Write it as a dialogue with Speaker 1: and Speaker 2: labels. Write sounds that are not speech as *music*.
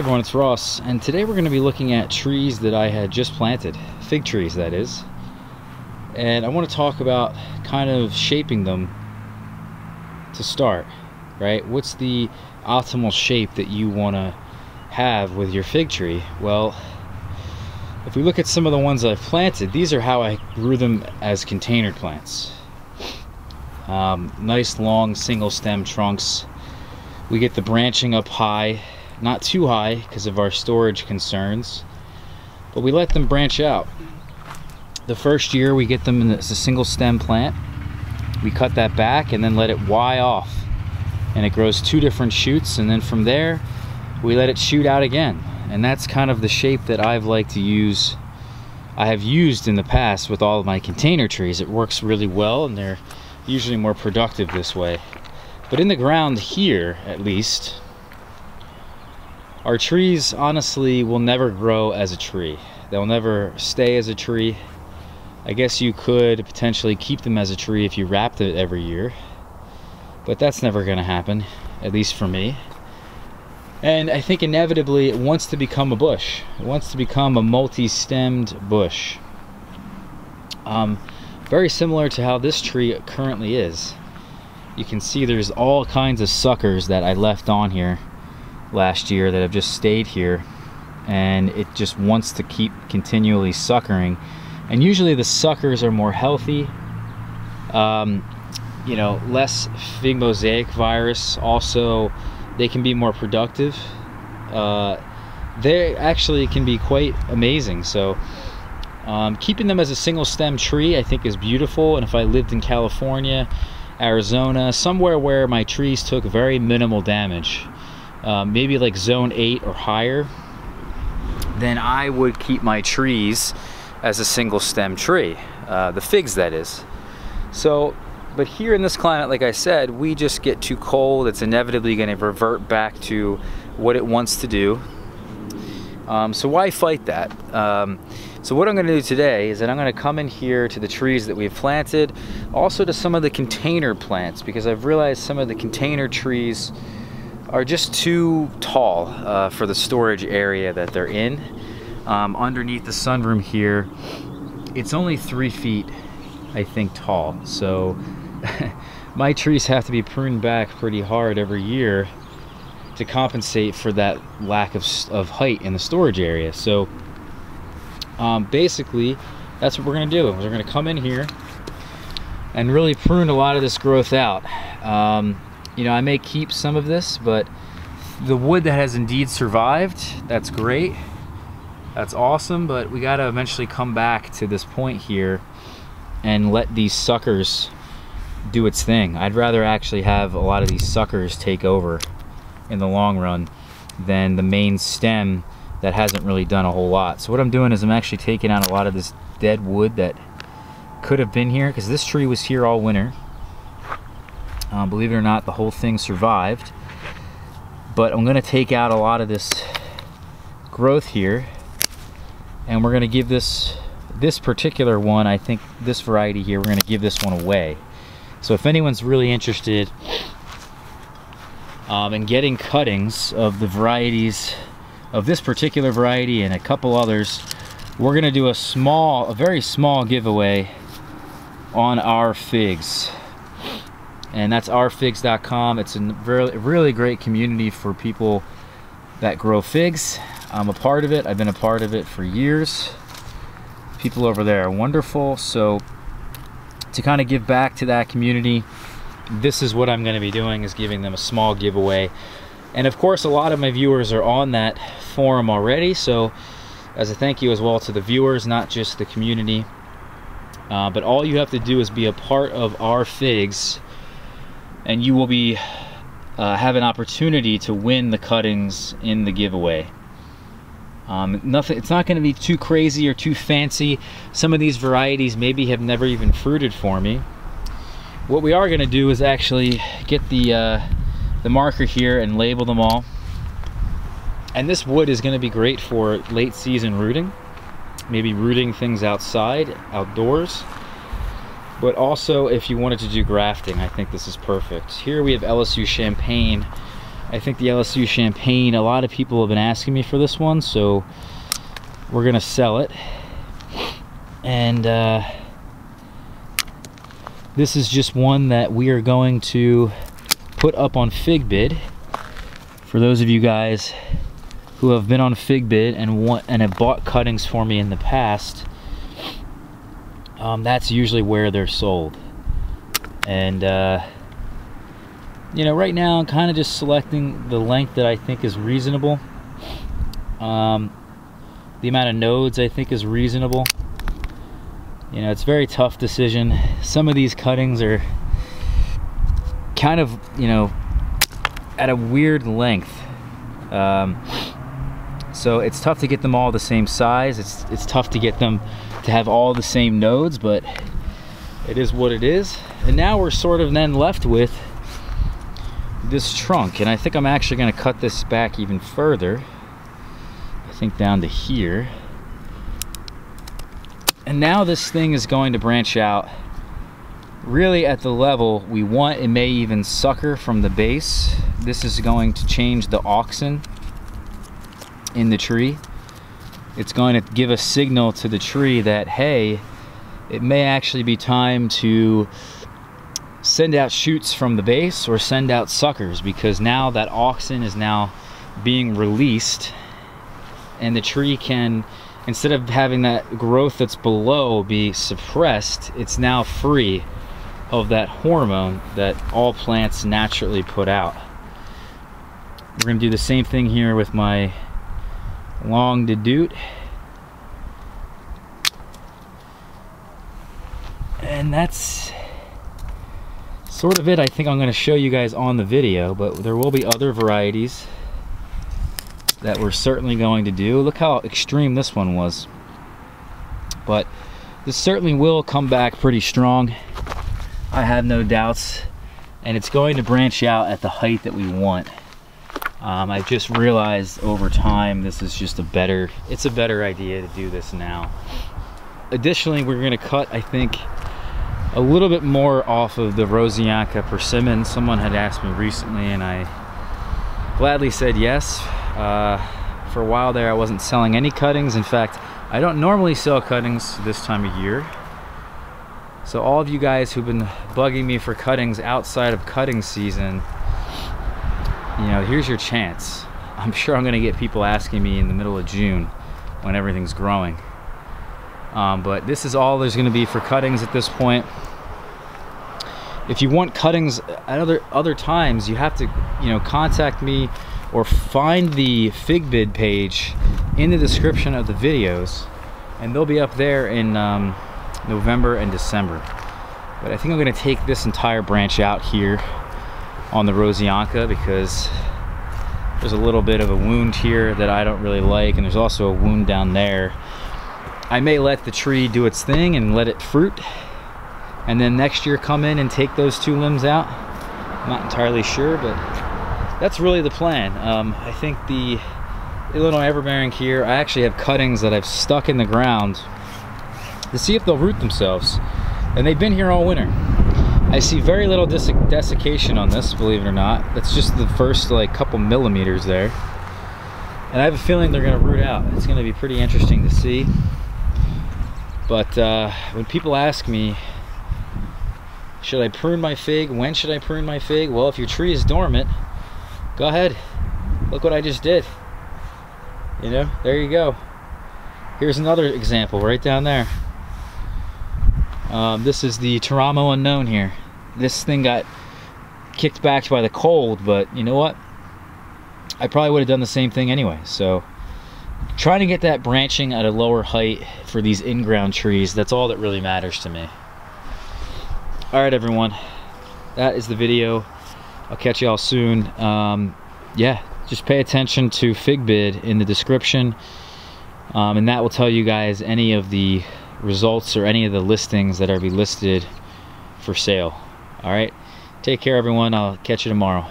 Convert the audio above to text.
Speaker 1: everyone, it's Ross, and today we're going to be looking at trees that I had just planted, fig trees that is. And I want to talk about kind of shaping them to start, right? What's the optimal shape that you want to have with your fig tree? Well, if we look at some of the ones I've planted, these are how I grew them as container plants. Um, nice long single stem trunks. We get the branching up high not too high because of our storage concerns, but we let them branch out. The first year we get them as a single stem plant. We cut that back and then let it Y off. And it grows two different shoots and then from there we let it shoot out again. And that's kind of the shape that I've liked to use I have used in the past with all of my container trees. It works really well and they're usually more productive this way. But in the ground here, at least, our trees honestly will never grow as a tree. They'll never stay as a tree. I guess you could potentially keep them as a tree if you wrapped it every year. But that's never going to happen, at least for me. And I think inevitably it wants to become a bush. It wants to become a multi-stemmed bush. Um, very similar to how this tree currently is. You can see there's all kinds of suckers that I left on here last year that have just stayed here and it just wants to keep continually suckering. And usually the suckers are more healthy um, you know less fig mosaic virus. Also they can be more productive. Uh, they actually can be quite amazing. So um, keeping them as a single stem tree I think is beautiful. And if I lived in California Arizona somewhere where my trees took very minimal damage um, maybe like zone 8 or higher, then I would keep my trees as a single stem tree, uh, the figs that is. So, but here in this climate, like I said, we just get too cold. It's inevitably going to revert back to what it wants to do. Um, so why fight that? Um, so what I'm going to do today is that I'm going to come in here to the trees that we've planted, also to some of the container plants, because I've realized some of the container trees are just too tall uh, for the storage area that they're in. Um, underneath the sunroom here, it's only three feet, I think, tall. So *laughs* my trees have to be pruned back pretty hard every year to compensate for that lack of, of height in the storage area. So um, basically, that's what we're gonna do. We're gonna come in here and really prune a lot of this growth out. Um, you know, I may keep some of this, but the wood that has indeed survived, that's great. That's awesome, but we gotta eventually come back to this point here and let these suckers do its thing. I'd rather actually have a lot of these suckers take over in the long run than the main stem that hasn't really done a whole lot. So what I'm doing is I'm actually taking out a lot of this dead wood that could have been here because this tree was here all winter um, believe it or not, the whole thing survived. But I'm gonna take out a lot of this growth here and we're gonna give this, this particular one, I think this variety here, we're gonna give this one away. So if anyone's really interested um, in getting cuttings of the varieties of this particular variety and a couple others, we're gonna do a small, a very small giveaway on our figs and that's ourfigs.com. It's a really, really great community for people that grow figs. I'm a part of it. I've been a part of it for years. People over there are wonderful. So to kind of give back to that community, this is what I'm going to be doing is giving them a small giveaway. And of course, a lot of my viewers are on that forum already. So as a thank you as well to the viewers, not just the community. Uh, but all you have to do is be a part of our figs and you will be uh, have an opportunity to win the cuttings in the giveaway. Um, nothing. It's not going to be too crazy or too fancy. Some of these varieties maybe have never even fruited for me. What we are going to do is actually get the uh, the marker here and label them all. And this wood is going to be great for late season rooting. Maybe rooting things outside, outdoors but also if you wanted to do grafting I think this is perfect here we have LSU Champagne I think the LSU Champagne, a lot of people have been asking me for this one, so we're gonna sell it. And uh, this is just one that we are going to put up on FigBid. For those of you guys who have been on FigBid and want and have bought cuttings for me in the past, um, that's usually where they're sold. And uh, you know, right now I'm kind of just selecting the length that I think is reasonable. Um, the amount of nodes I think is reasonable. You know, it's a very tough decision. Some of these cuttings are kind of, you know, at a weird length. Um, so it's tough to get them all the same size. It's, it's tough to get them to have all the same nodes, but it is what it is. And now we're sort of then left with this trunk. And I think I'm actually going to cut this back even further. I think down to here. And now this thing is going to branch out really at the level we want. It may even sucker from the base. This is going to change the auxin in the tree. It's going to give a signal to the tree that hey it may actually be time to send out shoots from the base or send out suckers because now that auxin is now being released and the tree can instead of having that growth that's below be suppressed it's now free of that hormone that all plants naturally put out. We're going to do the same thing here with my Longue d'Aout and that's sort of it I think I'm going to show you guys on the video but there will be other varieties that we're certainly going to do. Look how extreme this one was. But this certainly will come back pretty strong I have no doubts. And it's going to branch out at the height that we want um, I just realized over time this is just a better it's a better idea to do this now additionally we're to cut I think a little bit more off of the Roscianca persimmon. Someone had asked me recently and I gladly said yes. Uh, for a while there I wasn't selling any cuttings. In fact, I don't normally sell cuttings this time of year. So all of you guys who've been bugging me for cuttings outside of cutting season, you know, here's your chance. I'm sure I'm gonna get people asking me in the middle of June when everything's growing. Um, but this is all there's to be for cuttings at this point. If you want cuttings at other other times, you have to, you know, contact me or find the FigBid page in the description of the videos, and they'll be up there in um, November and December. But I think I'm to take this entire branch out here on the Roscianca because there's a little bit of a wound here that I don't really like, and there's also a wound down there I may let the tree do its thing and let it fruit and then next year come in and take those two limbs out. I'm not entirely sure, but that's really the plan. Um, I think the Illinois everbearing here, I actually have cuttings that I've stuck in the ground to see if they'll root themselves. And they've been here all winter. I see very little desiccation on this, believe it or not. That's just the first like couple millimeters there. And I have a feeling they're gonna root out. It's gonna be pretty interesting to see. But uh, when people ask me, should I prune my fig? When should I prune my fig? Well, if your tree is dormant, go ahead. Look what I just did. You know, there you go. Here's another example right down there. Um, this is the Teramo Unknown here. This thing got kicked back by the cold, but you know what? I probably would have done the same thing anyway. So trying to get that branching at a lower height for these in-ground trees that's all that really matters to me all right everyone that is the video i'll catch y'all soon um, yeah just pay attention to figbid in the description um, and that will tell you guys any of the results or any of the listings that are be listed for sale. All right? Take care everyone. I'll catch you tomorrow